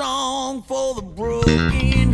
song for the broken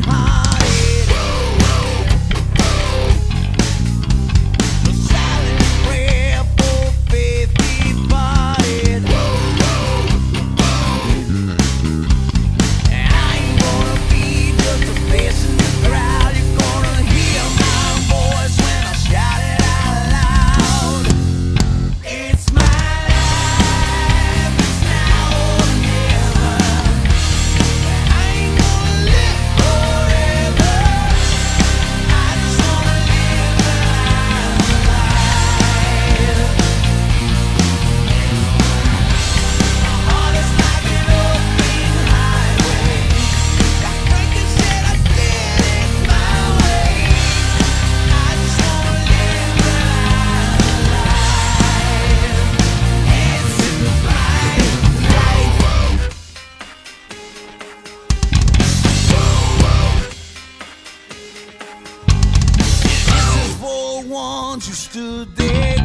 For stood there